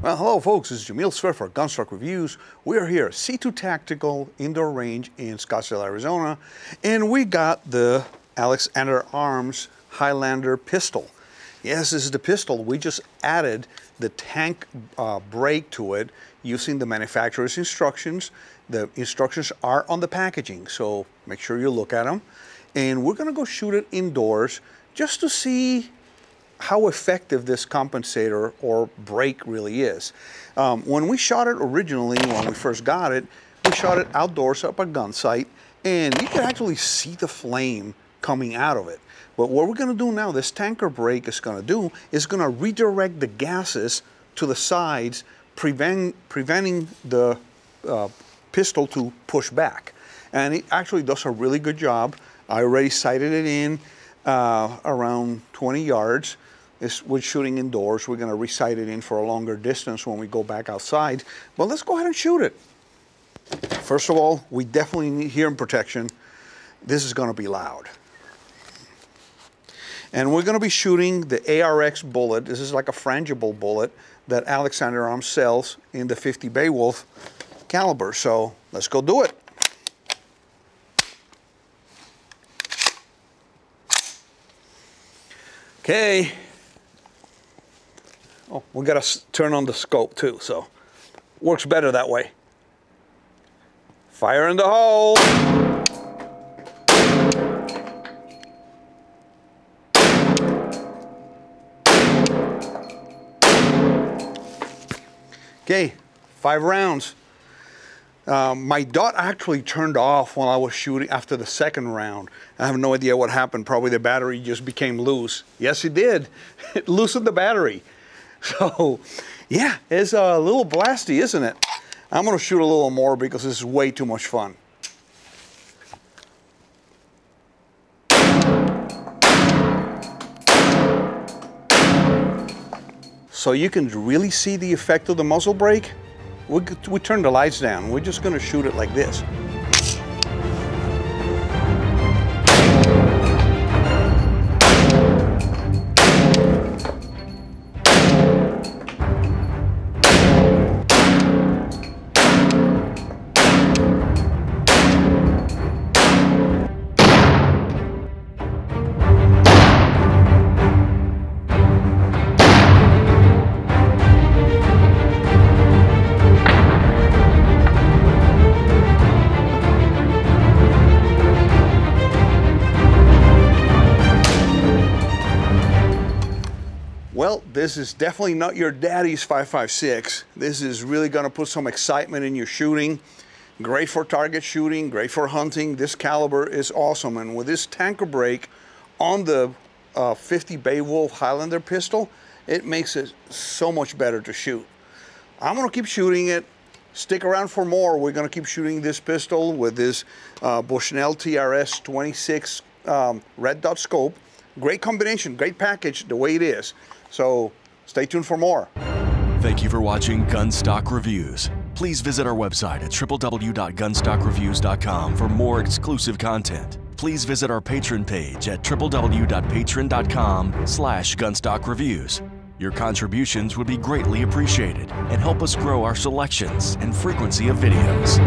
Well, hello folks, this is Yamil Sued for Gunstock Reviews. We are here at C2 Tactical Indoor Range in Scottsdale, Arizona, and we got the Alexander Arms Highlander pistol. Yes, this is the pistol. We just added the tank uh, brake to it using the manufacturer's instructions. The instructions are on the packaging, so make sure you look at them. And we're gonna go shoot it indoors just to see how effective this compensator or brake really is. Um, when we shot it originally, when we first got it, we shot it outdoors up a Gunsite and you could actually see the flame coming out of it. But what we're gonna do now, this tanker brake is gonna do, is gonna redirect the gases to the sides, prevent, preventing the uh, pistol to push back. And it actually does a really good job. I already sighted it in uh, around 20 yards. It's, we're shooting indoors. We're going to recite it in for a longer distance when we go back outside. But let's go ahead and shoot it. First of all, we definitely need hearing protection. This is going to be loud. And we're going to be shooting the ARX bullet. This is like a frangible bullet that Alexander Arms sells in the 50 Beowulf caliber. So let's go do it. Okay, Oh, we got to turn on the scope too, so works better that way. Fire in the hole. Okay, five rounds. Um, my dot actually turned off while I was shooting after the second round. I have no idea what happened. Probably the battery just became loose. Yes, it did. It loosened the battery. So yeah, it's a little blasty, isn't it? I'm gonna shoot a little more because this is way too much fun. So you can really see the effect of the muzzle brake. We, we turn the lights down. We're just gonna shoot it like this. Well, this is definitely not your daddy's 5.56. This is really gonna put some excitement in your shooting. Great for target shooting, great for hunting. This caliber is awesome. And with this tanker brake on the uh, 50 Beowulf Highlander pistol, it makes it so much better to shoot. I'm gonna keep shooting it. Stick around for more. We're gonna keep shooting this pistol with this uh, Bushnell TRS 26 um, red dot scope. Great combination, great package the way it is. So stay tuned for more. Thank you for watching Gunstock Reviews. Please visit our website at www.gunstockreviews.com for more exclusive content. Please visit our Patreon page at www.patreon.com slash gunstockreviews. Your contributions would be greatly appreciated and help us grow our selections and frequency of videos.